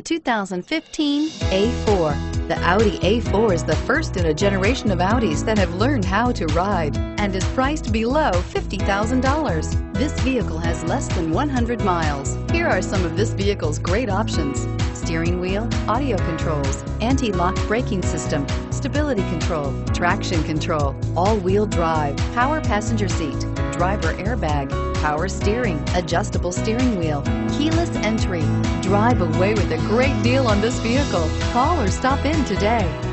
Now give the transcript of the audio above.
2015 A4. The Audi A4 is the first in a generation of Audis that have learned how to ride and is priced below $50,000. This vehicle has less than 100 miles. Here are some of this vehicle's great options. Steering wheel, audio controls, anti-lock braking system, stability control, traction control, all-wheel drive, power passenger seat, driver airbag, power steering, adjustable steering wheel, keyless entry. Drive away with a great deal on this vehicle. Call or stop in today.